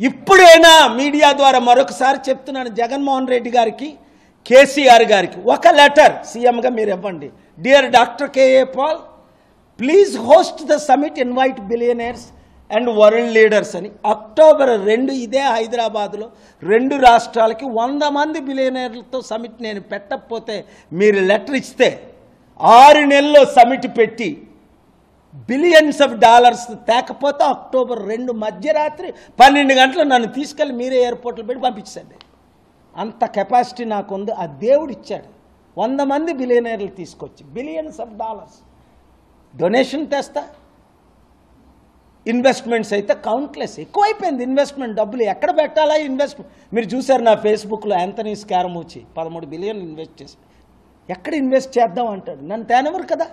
ఇప్పుడైనా మీడియా ద్వారా మరొకసారి చెప్తున్నాను జగన్మోహన్ రెడ్డి గారికి కేసీఆర్ గారికి. ఒక లెటర్ సీఎంగా మీరు ఇవ్వండి. Dear doctor K A Paul please host the summit invite billionaires and world leaders అని. అక్టోబర్ రెండు ఇదే హైదరాబాద్లో రెండు రాష్ట్రాలకి వంద మంది బిలియనర్లతో సమిట్ నేను పెట్టకపోతే మీరు లెటర్ ఇస్తే ఆరు నెలల్లో సమిట్ పెట్టి బిలియన్స్ ఆఫ్ డాలర్స్ తేకపోతే అక్టోబర్ రెండు మధ్యరాత్రి పన్నెండు గంటలు నన్ను తీసుకెళ్ళి మీరే ఎయిర్పోర్ట్లో పెట్టి పంపించండి అంత కెపాసిటీ నాకు ఉంది ఆ దేవుడు ఇచ్చాడు. వంద మంది బిలియనర్లు తీసుకొచ్చి బిలియన్స్ ఆఫ్ డాలర్స్ డొనేషన్ తెస్తా. ఇన్వెస్ట్మెంట్స్ అయితే కౌంట్లెస్ ఎక్కువైపోయింది ఇన్వెస్ట్మెంట్ డబ్బులు. ఎక్కడ పెట్టాలా ఇన్వెస్ట్మెంట్ మీరు చూశారు నా ఫేస్బుక్లో యాంథనీ స్కారమూచి పదమూడు బిలియన్ ఇన్వెస్ట్ చేసి. ఎక్కడ ఇన్వెస్ట్ చేద్దాం అంటాడు? నన్ను తేనవరు కదా?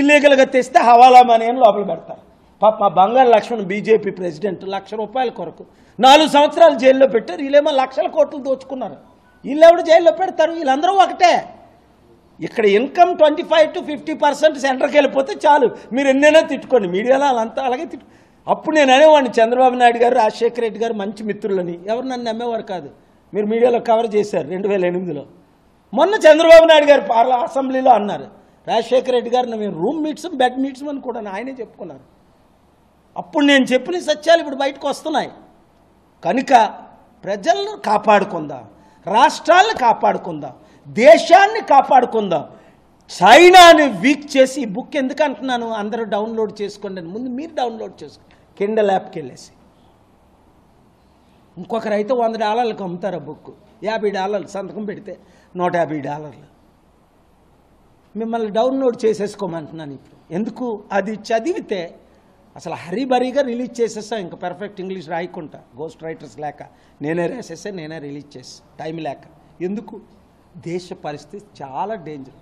ఇల్లీగల్గా తెస్తే హవాలా మనీ అని లోపల పెడతారు. పాప మా బంగారు లక్ష్మణ్ బీజేపీ ప్రెసిడెంట్ లక్ష రూపాయల కొరకు నాలుగు సంవత్సరాలు జైల్లో పెట్టారు. వీళ్ళేమో లక్షల కోట్లు దోచుకున్నారు. వీళ్ళెవడు జైల్లో పెడతారు? వీళ్ళందరూ ఒకటే. ఇక్కడ income twenty five to fifty percent సెంటర్కి వెళ్ళిపోతే చాలు. మీరు ఎన్నైనా తిట్టుకోండి. మీడియాలో వాళ్ళంతా అలాగే తిట్టు. అప్పుడు నేను అనేవాడిని చంద్రబాబు నాయుడు గారు రాజశేఖర రెడ్డి గారు మంచి మిత్రులని. ఎవరు నన్ను నమ్మేవారు కాదు. మీరు మీడియాలో కవర్ చేశారు రెండు వేల ఎనిమిదిలో. మొన్న చంద్రబాబు నాయుడు గారు పార్ల అసెంబ్లీలో అన్నారు. రాజశేఖర రెడ్డి గారు మేము రూమ్ మీట్స్ బెడ్ మీట్స్ అని కూడా ఆయనే చెప్పుకున్నారు. అప్పుడు నేను చెప్పిన సత్యాలు ఇప్పుడు బయటకు వస్తున్నాయి. కనుక ప్రజలను కాపాడుకుందాం రాష్ట్రాలను కాపాడుకుందాం దేశాన్ని కాపాడుకుందాం. చైనాని వీక్ చేసి ఈ బుక్ ఎందుకు అంటున్నాను? అందరూ డౌన్లోడ్ చేసుకోండి అని. ముందు మీరు డౌన్లోడ్ చేసుకోండి కిండల్ యాప్కి వెళ్ళేసి. ఇంకొకరు అయితే వంద డాలర్లకు అమ్ముతారు ఆ బుక్ యాభై డాలర్లు సంతకం పెడితే నూట యాభై డాలర్లు. మిమ్మల్ని డౌన్లోడ్ చేసేసుకోమంటున్నాను ఇప్పుడు. ఎందుకు? అది చదివితే అసలు హరిబరిగా రిలీజ్ చేసేసా ఇంకా పర్ఫెక్ట్ ఇంగ్లీష్ రాయకుండా. గోస్ట్ రైటర్స్ లేక. నేనే రాసేసా నేనే రిలీజ్ చేసా టైం లేక. ఎందుకు? దేశ పరిస్థితి చాలా డేంజర్